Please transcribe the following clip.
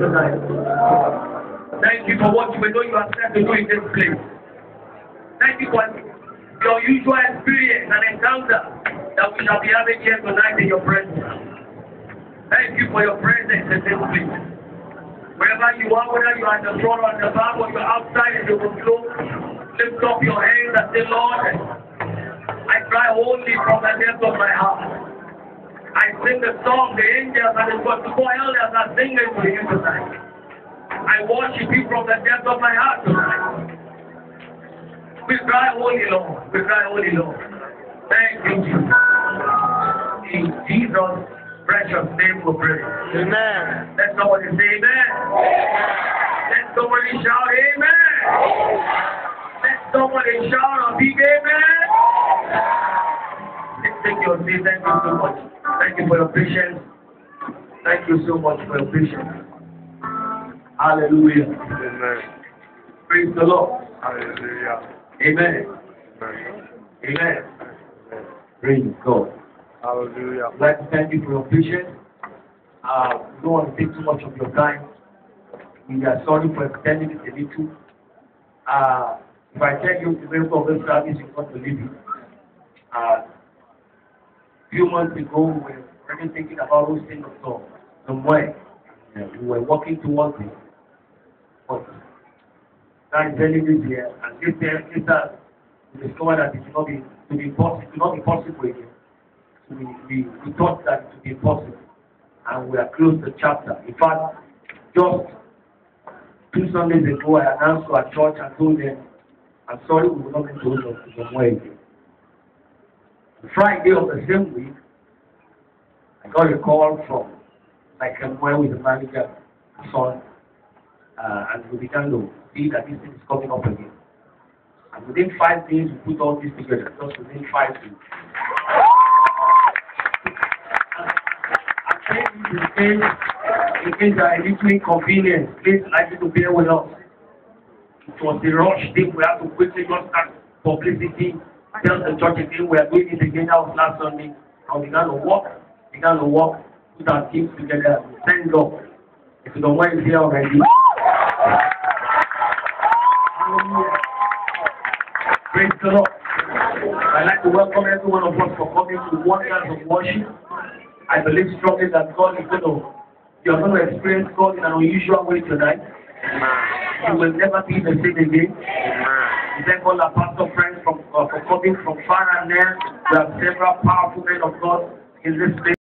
tonight. Thank you for what you know you are set to do in this place. Thank you for your usual experience and encounter that we shall be having here tonight in your presence. Thank you for your presence in this place. Wherever you are, whether you are at the front or at the back or you're outside in the overflow, lift up your hands and say, Lord, I cry only from the depth of my heart. I sing the song, the angels and the 24 elders are singing to you worship you from the depth of my heart tonight. We cry, Holy Lord. We cry, Holy Lord. Thank you, Jesus. In Jesus' precious name we pray. Amen. Let somebody say amen. Let somebody shout amen. Let somebody shout a big amen. Let's take your seat. Thank you so much. Thank you for your patience. Thank you so much for your patience. Hallelujah. Amen. Praise the Lord. Hallelujah. Amen. Amen. Amen. Praise God. Hallelujah. I'd like to thank you for your patience. Uh, we don't want to take too much of your time. We are sorry for extending it a little. Uh, if I tell you the member of this service, you not believe it. Uh, few months ago, we were already thinking about hosting a song somewhere. Yeah, we were working towards it. That early this eh? year, and this year, later, we discovered that it will not be, to be possible, it not be possible again we, we, we thought that would be possible. And we are close to chapter. In fact, just two Sundays ago, I announced to our church and told them, I'm sorry we will not be told of somewhere again. Friday of the same week, I got a call from like where with the manager, son, uh, and we began to see that this thing is coming up again. And within five days, we put all this together, just within five days. in case, any inconvenience, please like to bear with us. It was the rush thing, we have to quickly just start publicity, tell the church again, we are doing it again, that was last Sunday, and we began to work, began to work, put our teams together, send up. If you don't want to here already. Praise the Lord. I'd like to welcome every one of us for coming to Wonders of Worship. I believe strongly that God is going to, you are going to experience God in an unusual way tonight. You will never be the same again. We thank all our pastor friends from, uh, for coming from far and near. We have several powerful men of God in this place.